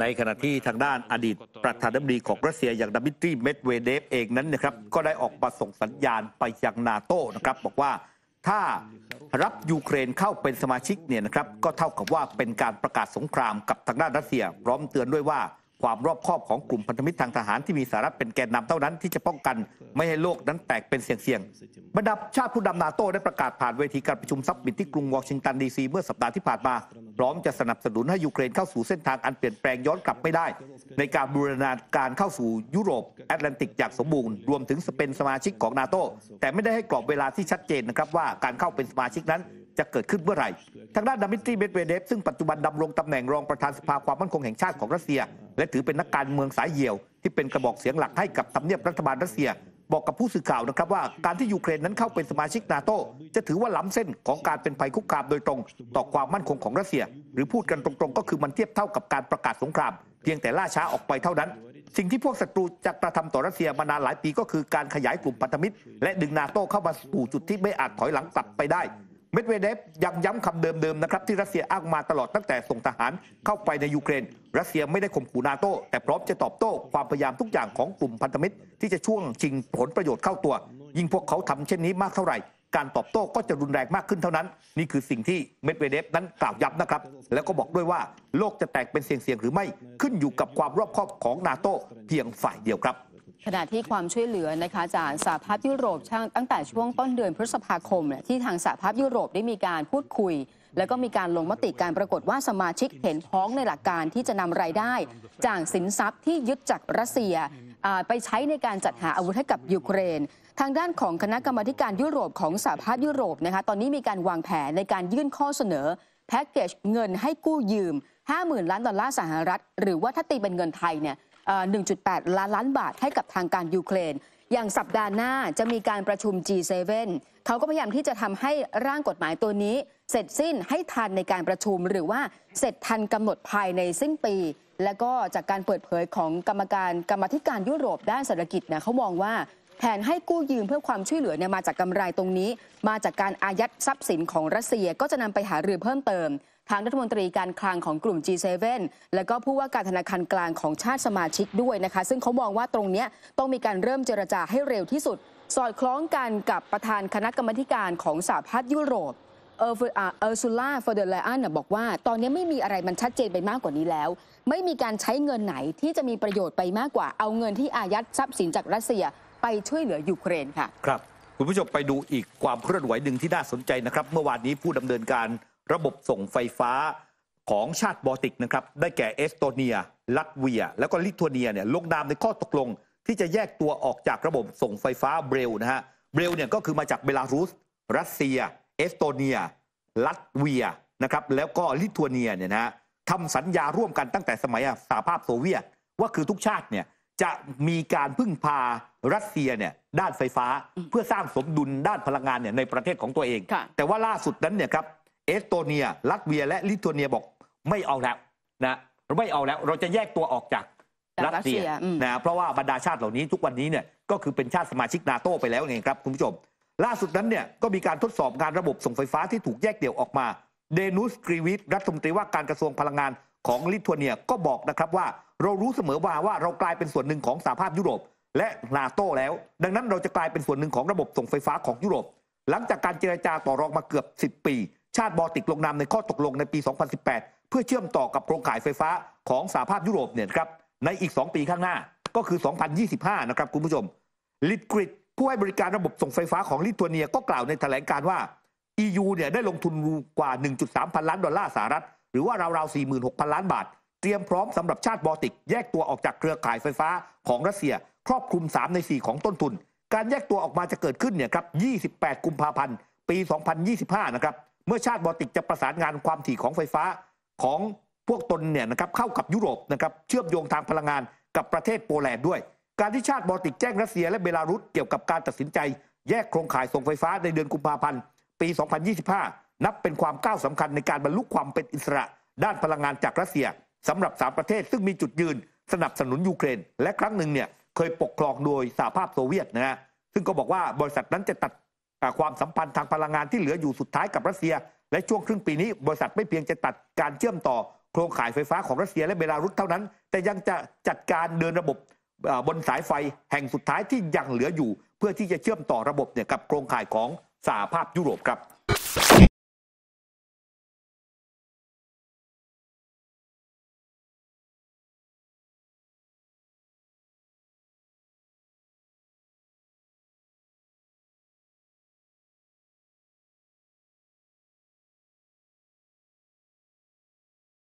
ในขณะที่ทางด้านอดีตประธานาธิบดีของรัสเซียอย่างดมิทรีเมดเวเดฟเองนั้นนะครับก็ได้ออกมาส่งสัญญาณไปยังนาโต้นะครับบอกว่าถ้ารับยูเครนเข้าเป็นสมาชิกเนี่ยนะครับก็เท่ากับว่าเป็นการประกาศสงครามกับทางด้านรัสเซีย พร้อมเตือนด้วยว่า ความรอบคอบของกลุ่มพันธมิตรทางทหารที่มีสหรัฐเป็นแกนนำเท่านั้นที่จะป้องกัน ไม่ให้โลกนั้นแตกเป็นเสี่ยงๆบรรดาชาติผู้นำนาโต้ได้ประกาศผ่านเวทีการประชุม summit ที่กรุงวอชิงตันดีซีเมื่อสัปดาห์ที่ผ่านมา พร้อมจะสนับสนุนให้ยูเครนเข้าสู่เส้นทางอันเปลี่ยนแปลงย้อนกลับไม่ได้ ในการบูรณาการเข้าสู่ยุโรปแอตแลนติกอย่างสมบูรณ์รวมถึงเป็นสมาชิกของนาโตแต่ไม่ได้ให้กรอบเวลาที่ชัดเจนนะครับว่าการเข้าเป็นสมาชิกนั้น จะเกิดขึ้นเมื่อไหร่ ทางด้านดมิทรีเมดเวเดฟซึ่งปัจจุบันดำรงตำแหน่งรองประธานสภาความมั่นคงแห่งชาติของรัสเซีย และถือเป็นนักการเมืองสายเหี่ยว ที่เป็นกระบอกเสียงหลักให้กับทำเนียบรัฐบาลรัสเซีย บอกกับผู้สื่อข่าวนะครับว่าการที่ยูเครนนั้นเข้าเป็นสมาชิกนาโตจะถือว่าล้ำเส้นของการเป็นภัยคุกคามโดยตรง ต่อความมั่นคงของรัสเซีย หรือพูดกันตรงๆ ก็คือมันเทียบเท่ากับการประกาศสงคราม เพียงแต่ล่าช้าออกไปเท่านั้นสิ่งที่พวกศัตรูจะกระทำต่อรัสเซียมานานหลายปีก็คือการขยายกลุ่มพันธมิตร และดึงนาโต้เข้ามาสู่จุดที่ไม่อาจถอยหลังกลับไปได้ เมดเวเดฟยังย้ำคำเดิมๆนะครับที่รัสเซียอ้างมาตลอดตั้งแต่ส่งทหารเข้าไปในยูเครน รัสเซียไม่ได้ข่มขู่นาโต้แต่พร้อมจะตอบโต้ความพยายามทุกอย่างของกลุ่มพันธมิตร ที่จะช่วงชิงผลประโยชน์เข้าตัว ยิ่งพวกเขาทำเช่นนี้มากเท่าไหร่ การตอบโต้ก็จะรุนแรงมากขึ้นเท่านั้น นี่คือสิ่งที่เมดเวเดฟนั้นกล่าวย้ำนะครับ แล้วก็บอกด้วยว่าโลกจะแตกเป็นเสียงๆหรือไม่ขึ้นอยู่กับความรอบคอบของนาโต้เพียงฝ่ายเดียวครับ ขณะที่ความช่วยเหลือนะคะจากสหภาพยุโรปช่างตั้งแต่ช่วงต้นเดือนพฤษภาคมเนี่ยที่ทางสหภาพยุโรปได้มีการพูดคุย แล้วก็มีการลงมติการปรากฏว่าสมาชิกเห็นพ้องในหลักการที่จะนำรายได้ จากสินทรัพย์ที่ยึดจากรัสเซียไปใช้ในการจัดหาอาวุธให้กับยูเครน ทางด้านของคณะกรรมาการยุโรปของสหภาพยุโรปนะคะตอนนี้มีการวางแผนในการยื่นข้อเสนอแพ็กเกจเงินให้กู้ยืม 50,000 ล้านดอลลาร์สหรัฐ หรือว่าถ้าตีเป็นเงินไทยเนี่ย 1.8 ล้านล้านบาทให้กับทางการยูเครน อย่างสัปดาห์หน้าจะมีการประชุม G7 เขาก็พยายามที่จะทำให้ร่างกฎหมายตัวนี้ เสร็จสิ้นให้ทันในการประชุมหรือว่าเสร็จทันกำหนดภายในสิ้นปี และก็จากการเปิดเผยของกรรมการกรรมธิการยุโรปด้านเศรษฐกิจนี่ยเขามองว่าแผนให้กู้ยืมเพื่อความช่วยเหลือเนี่ยมาจากกำไรตรงนี้ มาจากการอายัดทรัพย์สินของรัสเซียก็จะนำไปหารือเพิ่มเติม ทางรัฐมนตรีการคลังของกลุ่ม G7 และก็ผู้ว่าการธนาคารกลางของชาติสมาชิกด้วยนะคะ ซึ่งเขามองว่าตรงนี้ต้องมีการเริ่มเจรจาให้เร็วที่สุด สอดคล้องกันกับประธานคณะกรรมการของสหภาพยุโรปเออร์เออร์ซูล่าฟอนแดร์ไลเอินบอกว่า ตอนนี้ไม่มีอะไรมันชัดเจนไปมากกว่านี้แล้ว ไม่มีการใช้เงินไหนที่จะมีประโยชน์ไปมากกว่า เอาเงินที่อายัดทรัพย์สินจากรัสเซียไปช่วยเหลือยูเครนค่ะ ครับ คุณผู้ชมไปดูอีกความเคลื่อนไหวหนึ่งที่น่าสนใจนะครับ เมื่อวานนี้ผู้ดำเนินการ ระบบส่งไฟฟ้าของชาติบอลติกนะครับ ได้แก่เอสโตเนีย ลัตเวีย แล้วก็ลิทัวเนียเนี่ยลงนามในข้อตกลง ที่จะแยกตัวออกจากระบบส่งไฟฟ้า BRELL นะฮะ BRELL เนี่ยก็คือมาจากเบลารุส รัสเซีย เอสโตเนีย ลัตเวียนะครับ แล้วก็ลิทัวเนียเนี่ยนะฮะทำสัญญาร่วมกันตั้งแต่สมัยสหภาพโซเวียต ว่าคือทุกชาติเนี่ยจะมีการพึ่งพารัสเซียเนี่ยด้านไฟฟ้าเพื่อสร้างสมดุลด้านพลังงานเนี่ยในประเทศของตัวเองค่ะแต่ว่าล่าสุดนั้นเนี่ยครับ เอสโตเนีย ลัตเวียและลิทัวเนียบอกไม่เอาแล้วนะไม่เอาแล้ว เราจะแยกตัวออกจากจากรัสเซียรัสเซียอืมนะเพราะว่าบรรดาชาติเหล่านี้ทุกวันนี้เนี่ยก็คือเป็นชาติสมาชิกนาโตไปแล้วไงครับคุณผู้ชม ล่าสุดนั้นเนี่ยก็มีการทดสอบงานระบบส่งไฟฟ้าที่ถูกแยกเดี่ยวออกมา เดนุสกรีวิทรัฐมนตรีว่าการกระทรวงพลังงานของลิทัวเนียก็บอกนะครับว่าเรารู้เสมอว่าว่าเรากลายเป็นส่วนหนึ่งของสหภาพยุโรป และนาโตแล้ว ดังนั้นเราจะกลายเป็นส่วนหนึ่งของระบบส่งไฟฟ้าของยุโรป หลังจากการเจรจาต่อรองมาเกือบ 10 ปี ชาติบอลติกลงนามในข้อตกลงในปี 2018 เพื่อเชื่อมต่อกับโครงข่ายไฟฟ้าของสหภาพยุโรปเนี่ยครับในอีก 2 ปีข้างหน้าก็คือ 2025 นะครับคุณผู้ชมลิทกริดผู้ให้บริการระบบส่งไฟฟ้าของลิทัวเนียก็กล่าวในแถลงการว่า EU เนี่ยได้ลงทุนกว่า 1.3 พันล้านดอลลาร์สหรัฐ หรือว่าราวๆ 46,000 ล้านบาท เตรียมพร้อมสำหรับชาติบอลติก แยกตัวออกจากเครือข่ายไฟฟ้าของรัสเซีย ครอบคลุม 3 ใน 4 ของต้นทุน การแยกตัวออกมาจะเกิดขึ้นเนี่ยครับ 28 กุมภาพันธ์ ปี 2025 นะครับ เมื่อชาติบอลติกจะประสานงานความถี่ของไฟฟ้าของพวกตนเนี่ยนะครับเข้ากับยุโรปนะครับเชื่อมโยงทางพลังงานกับประเทศโปแลนด์ด้วย การที่ชาติบอลติกแจ้งรัสเซียและเบลารุสเกี่ยวกับการตัดสินใจ แยกโครงข่ายส่งไฟฟ้าในเดือนกุมภาพันธ์ปี 2025 นับเป็นความก้าวสำคัญในการบรรลุความเป็นอิสระ ด้านพลังงานจากรัสเซียสำหรับ3ประเทศซึ่งมีจุดยืน สนับสนุนยูเครน และครั้งหนึ่งเนี่ยเคยปกครองโดยสหภาพโซเวียตนะฮะซึ่งก็บอกว่าบริษัทนั้นจะตัด ความสัมพันธ์ทางพลังงานที่เหลืออยู่สุดท้ายกับรัสเซีย และช่วงครึ่งปีนี้บริษัทไม่เพียงจะตัดการเชื่อมต่อโครงข่ายไฟฟ้าของรัสเซียและเบลารุสเท่านั้น แต่ยังจะจัดการเดินระบบบนสายไฟแห่งสุดท้ายที่ยังเหลืออยู่ เพื่อที่จะเชื่อมต่อระบบเนี่ยกับโครงข่ายของสหภาพยุโรปครับ